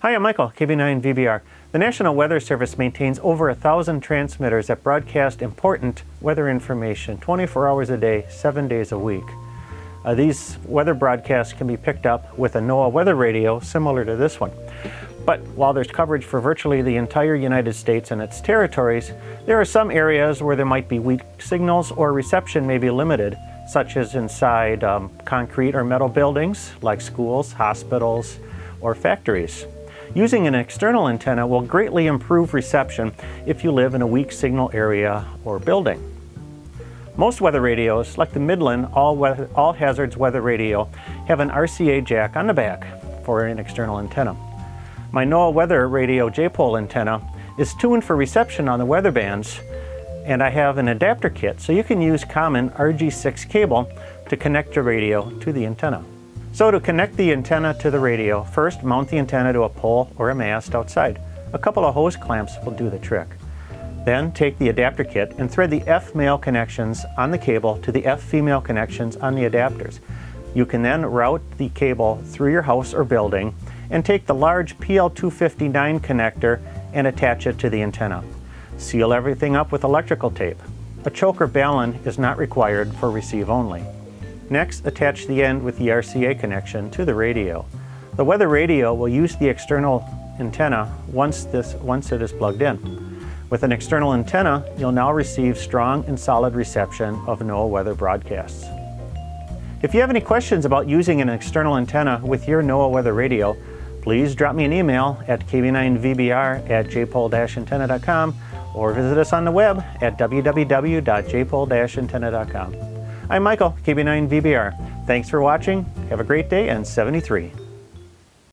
Hi, I'm Michael, KB9VBR. The National Weather Service maintains over a thousand transmitters that broadcast important weather information 24 hours a day, seven days a week. Uh, these weather broadcasts can be picked up with a NOAA weather radio similar to this one. But while there's coverage for virtually the entire United States and its territories, there are some areas where there might be weak signals or reception may be limited, such as inside um, concrete or metal buildings like schools, hospitals, or factories. Using an external antenna will greatly improve reception if you live in a weak signal area or building. Most weather radios, like the Midland All, weather, All Hazards Weather Radio, have an RCA jack on the back for an external antenna. My NOAA Weather Radio J-pole antenna is tuned for reception on the weather bands and I have an adapter kit so you can use common RG6 cable to connect your radio to the antenna. So to connect the antenna to the radio, first mount the antenna to a pole or a mast outside. A couple of hose clamps will do the trick. Then take the adapter kit and thread the F male connections on the cable to the F female connections on the adapters. You can then route the cable through your house or building and take the large PL259 connector and attach it to the antenna. Seal everything up with electrical tape. A choker balun is not required for receive only. Next, attach the end with the RCA connection to the radio. The weather radio will use the external antenna once, this, once it is plugged in. With an external antenna, you'll now receive strong and solid reception of NOAA weather broadcasts. If you have any questions about using an external antenna with your NOAA weather radio, please drop me an email at kb9vbr at jpole-antenna.com or visit us on the web at www.jpole-antenna.com. I'm Michael, KB9VBR. Thanks for watching. Have a great day and 73.